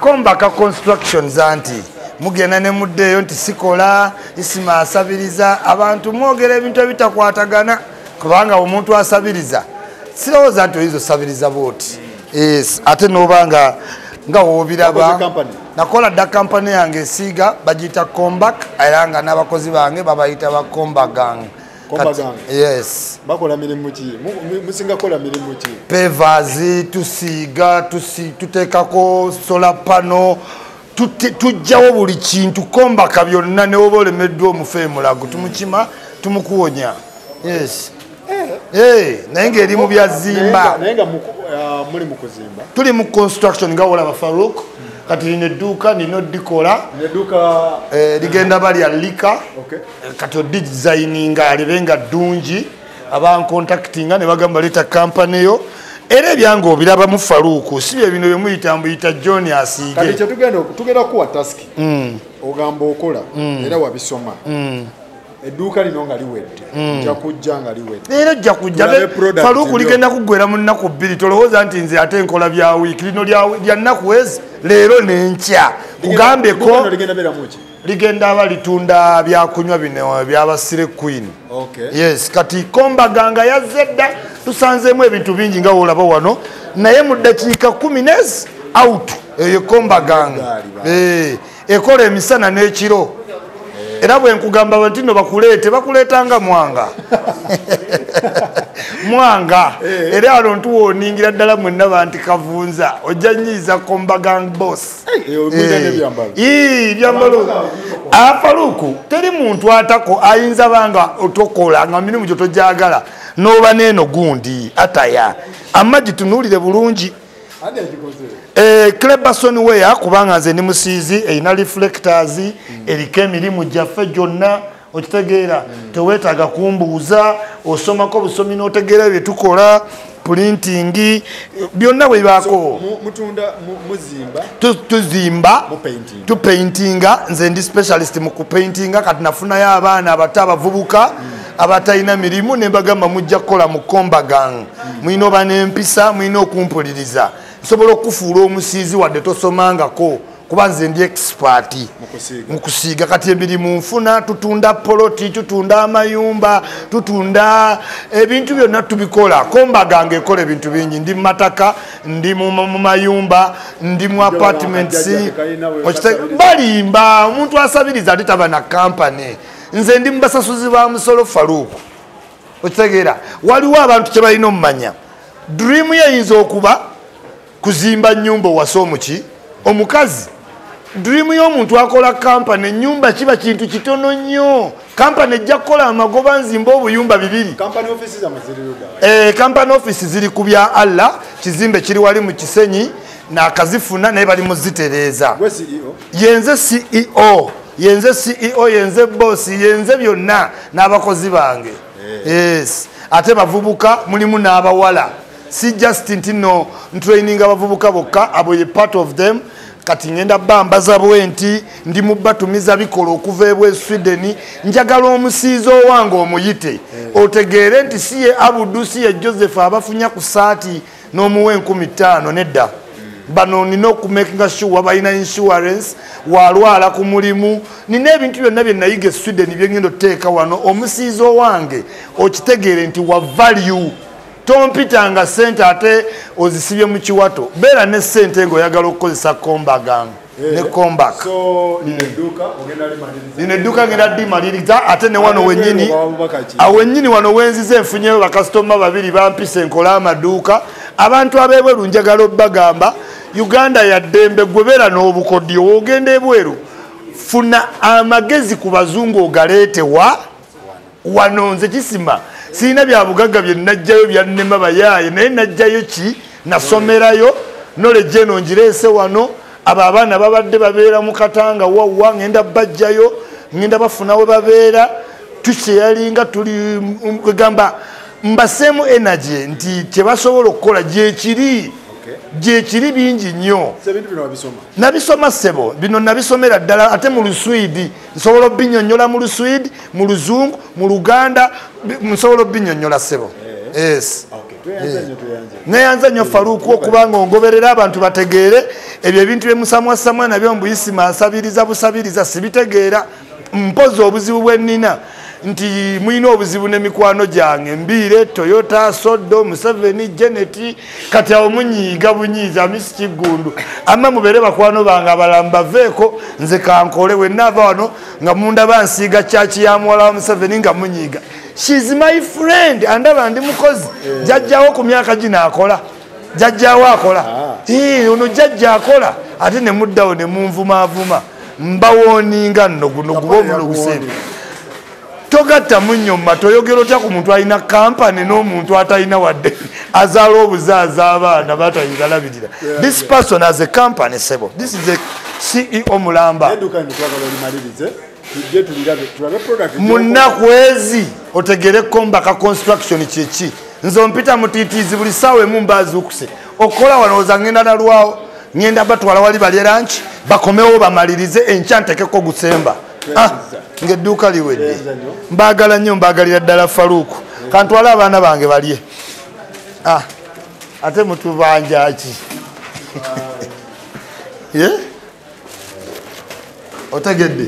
kombaka constructions anti? Mugenda ne muddeeyo nti sikola isima asabiriza. Abantu mwogera ebintu ebitakwatagana kubanga omuntu asabiriza. Sirowooza nti oyinza osabiriza booti yes ate nobanga nga wobiraba nakola dda kampani yange esiiga bagiyita combak era nga n'abakozi bange babayita ba combagang yes. Bakola mirimu ki? Musinga kola mirimu ki? Pevers tusiiga tuteekako sola pano tujjawo buli kintu kombaka byonna newoba olemeddwa omufe emulago tumukima tumukuwonya. Yes. Eh. naye ngaeri mu byazimba. Tuli mu construction nga wolaba faruk kati lina edduuka nina odikola eh, ligenda balya lika. Kati odidesigninga alibe nga ddungi. Abancontactinga ne bagamba leeta kampani yo. Era ebyanga obiraba mu faluuku si bye bino byemuyita mbuyita john asiige tugenda kuwa taski mm. ogamba okola mm. era wabisoma. Mm. edduuka lino nga liwedde nja kujja nga liwedde. Era ojja kujja faluuku ligenda kuggwera mu nnaku bbiri tolowooza nti nze ate nkola bya wiiki lino lya nnaku ezi leero nenkya. Kugambeko ligenda aba litunda byakunywa bino byabasire queen. Yes kati kombaganga yazze dda tusanzeemu ebintu bingi nga woolaba wano naye mu ddakiika kumi nezi out eyo kombaganga ekola emisana n'ekiro. Era bwe nkugamba nti no bakuleete bakuleetanga mwanga mwanga. Era wano ntuwoningira ddala mwenaba nti kavunza ojja nyiiza kombagang bos byambalo. Afaluuku teri muntu atako ayinza banga otokola nga mirimu gyotojagala noba neeno gundi ataya. Amagi tunuulire bulungi. Clebason weya kubanga nze ndi musiizi erina reflectors eriko emirimu gyaffe gyonna okitegeera. Teweetaaga kumbuuza osomako busomi n'otegeera byetukola printing byonna bwebibaako tuzimba tupaintinga nze ndi specialist mu kupaintinga kati nafunayo abaana abato abavubuka abatalina mirimu nembagamba mujja kukola mu kombagang mulina oba n'empisa mulina okumpuliriza nsobola okufuula omusiizi wadde tosomangako kuba nze ndi expert mu kusiiga. Kati emirimu nfuna tutunda poloti tutunda amayumba tutunda ebintu byonna tubikola. Kombagange ekola ebintu bingi. Ndi mumataka ndi mu mayumba ndi mu apartments. balimba omuntu asabiriza ate taba na kampany nze ndi mubasasuzi ba musolo faluuku okitegeera waliwo abantu kyebalina omumanya dream yeyinza okuba kuzimba nyumba owasa omuki omukazi dream y'omuntu akola kampani enyumba kiba kintu kitono nnyo. Kampani ejja kukola amagoba nzimba obuyumba bibiri. Kampani office ziri ku bya allah kizimbe kiri wali mu kisenyi nakazifuna naye bali muzitereeza yenze ceo yenze ceo yenze bosi yenze byonna n'abakozi bange. Yes. Ate bavubuka mulimu n'abawala. Si just nti no ntraining abavubuka bokka abo ye part of them kati ngenda bambaza bwenti ndi mubatumiza bikola okuva ebwe sweden njagala omusiizi owange omuyite. Otegeere nti si ye abudu si ye joseph abafunya ku saati n'omuwa enkumi ttaano nedda. Bano nina okumakinga sure balina insurance walwala ku mulimu. Nina ebintu byonna byenayiga e sweden byengenda oteeka wano. Omusiizi owange okitegeere nti wa value tompitanga sente ate ozisibye mu kiwato. Beera ne sente ngaoyagala okukozesa kombagang ne kombak lino edduuka ngenda dimaliriza ate ne wano wenyini awenyini wano wenziza enfunyeyo bakasitoma babiri bampisa enkola amaduuka. Abantu abebweru njagala obbagamba uganda yaddembe gwe beera n'obukodyo woogenda ebweru. Funa amagezi ku bazungu ogaleetewa wano nze kisima sirina byabugagga bye najjayo byannema bayaaye. Naye najjayo ki? Nasomerayo. Noleje eno ngireese wano. Abo abaana babadde babeera mu katanga wawwa ngenda bajjayo ngenda bafuna we babeera. Tukyeyalinga tuli egamba mbaseemu energy nti kyebasobola okukola gyekiri gyekiri bingi nnyo. Nabisoma sebo. Bino nabisomera ddala ate mu luswidi. Nsobola obinyonyola mu luswidi mu luzungu mu luganda nsobola obinyonyola sebo. Nnyo tweyanze neyanza nnyo faluuku okubanga ongoberera abantu bategeere. Ebyo ebintu byemusamwasamwa nabyo mubuyisima asabiriza busabiriza sibitegeera. Mpozi obuzibu bwennina nti mulina obuzibu n'emikwano gyange. Mbiire toyota soddo museveni geneti kati awo munyiiga bunyiiza misi kiggundu amma mubeere bakwano bange abalamba baveeko nze kankole wennaava wano nga munda bansiiga kyaki ya muwala wa museveni nga munyiiga. Shes my friend. Andaba ndi mukozi. Jajjawo ku myaka gino akola. Jajjawo akola. Eh, ono jajja akola. Ate ne muddawo ne munvumaavuma mbawooninga nno guno guba obuloguseera togatta munnyo mumata oyogera otya ku muntu alina kampani n'omuntu atalina wadde? Azaala obuzaaza abaana batayingalabirira this person has a company sebo. This is a ceo mulamba. Edduuka lino twagala olimalirize tujje tulirabe tulabe product mu nnaku ezi otegere kombaka construction kyeki nze ompita mutiitiizi buli saawa emu mbazuukuse okola wano oza ŋŋenda nalwawo ŋŋenda batwala wali balye lanki bakomewo bamalirize enkya ntekeko gusemba Ah, ng'edduuka liwedde. Mbaagala nnyo mbaagalira ddala faluuku. Kantwale abaana bange balye. Ah, ate mutubanjaki Ye? otegedde